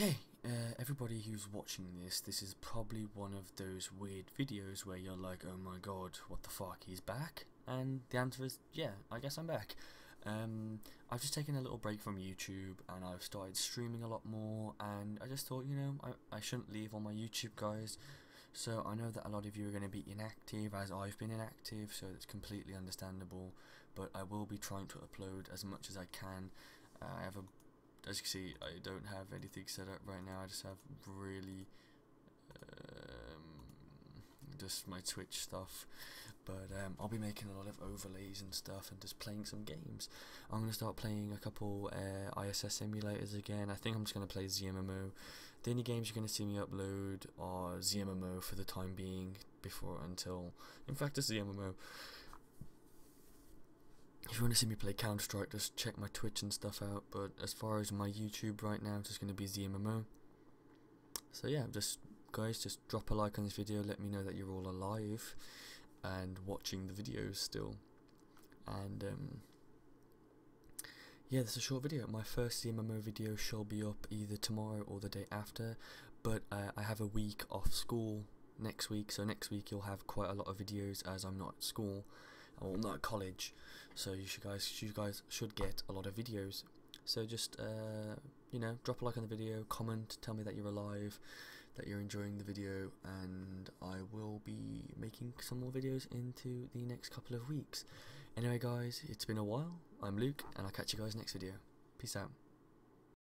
Okay, uh, everybody who's watching this, this is probably one of those weird videos where you're like, oh my god, what the fuck, he's back? And the answer is, yeah, I guess I'm back. Um, I've just taken a little break from YouTube and I've started streaming a lot more and I just thought, you know, I, I shouldn't leave on my YouTube guys. So I know that a lot of you are going to be inactive as I've been inactive, so it's completely understandable. But I will be trying to upload as much as I can. Uh, I have a as you can see, I don't have anything set up right now. I just have really um, just my Twitch stuff. But um, I'll be making a lot of overlays and stuff and just playing some games. I'm going to start playing a couple uh, ISS simulators again. I think I'm just going to play ZMMO. The only games you're going to see me upload are ZMMO for the time being before until, in fact, it's ZMMO. If you want to see me play Counter Strike, just check my Twitch and stuff out. But as far as my YouTube right now, it's just going to be ZMMO. So yeah, just guys, just drop a like on this video. Let me know that you're all alive and watching the videos still. And um, yeah, this is a short video. My first ZMMO video shall be up either tomorrow or the day after. But uh, I have a week off school next week, so next week you'll have quite a lot of videos as I'm not at school well not college. So you should guys you guys should get a lot of videos. So just uh, you know drop a like on the video comment tell me that you're alive that you're enjoying the video and I will be making some more videos into the next couple of weeks. Anyway guys it's been a while. I'm Luke and I'll catch you guys next video. Peace out